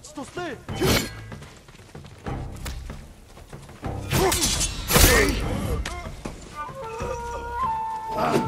ちとしてあ